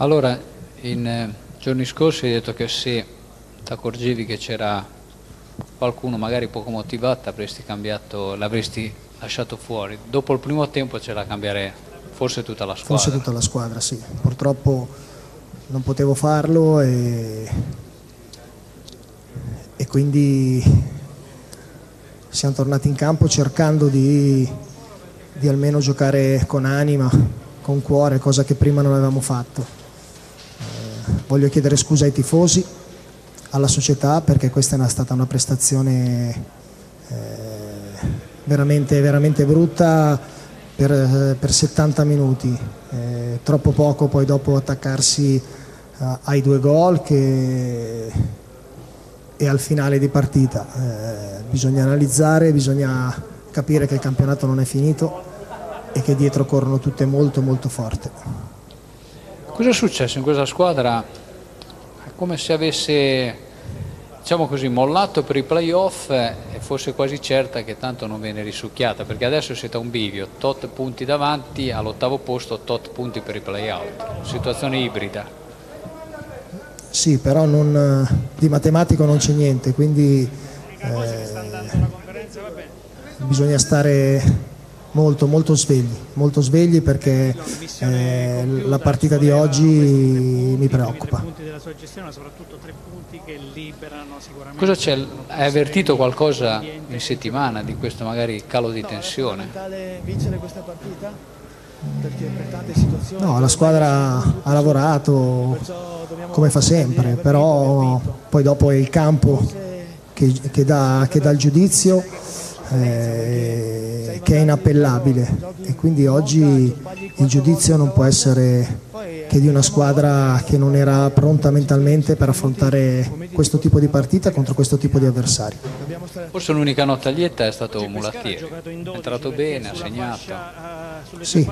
Allora, in eh, giorni scorsi hai detto che se ti accorgevi che c'era qualcuno magari poco motivato avresti cambiato, l'avresti lasciato fuori. Dopo il primo tempo c'era da cambiare forse tutta la squadra. Forse tutta la squadra, sì. Purtroppo non potevo farlo e, e quindi siamo tornati in campo cercando di, di almeno giocare con anima, con cuore, cosa che prima non avevamo fatto voglio chiedere scusa ai tifosi, alla società perché questa è stata una prestazione eh, veramente, veramente, brutta per, per 70 minuti, eh, troppo poco poi dopo attaccarsi eh, ai due gol che, e al finale di partita. Eh, bisogna analizzare, bisogna capire che il campionato non è finito e che dietro corrono tutte molto molto forte. Cosa è successo in questa squadra? È come se avesse diciamo così, mollato per i playoff e fosse quasi certa che tanto non viene risucchiata, perché adesso siete a un bivio, tot punti davanti, all'ottavo posto tot punti per i playout, situazione ibrida. Sì, però non, di matematico non c'è niente, quindi eh, bisogna stare molto, molto svegli, molto svegli perché eh, la partita di oggi mi preoccupa. Cosa c'è? Hai avvertito qualcosa in settimana di questo magari calo di tensione? No, la squadra ha lavorato come fa sempre, però poi dopo è il campo che, che, dà, che dà il giudizio eh, che è inappellabile e quindi oggi il giudizio non può essere che di una squadra che non era pronta mentalmente per affrontare questo tipo di partita contro questo tipo di avversari. Forse l'unica nota lieta è stato Mulattieri, è entrato bene, ha segnato. Sì,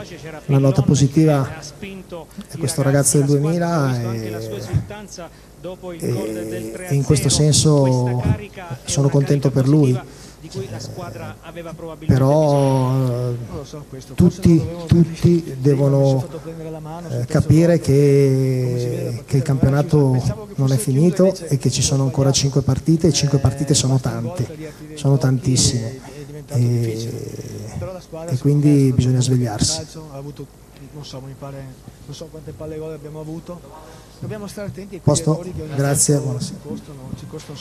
la nota positiva è questo ragazzo del 2000 e, e in questo senso sono contento per lui. probabilmente però tutti, tutti devono eh, capire che, che, il campionato non è finito e che ci sono ancora 5 partite e 5 partite sono tante, sono tantissime. e, e quindi bisogna svegliarsi. Non so, mi pare, non so quante palle gol abbiamo avuto. Dobbiamo stare attenti ai Posto? Grazie. Ci costano, ci costano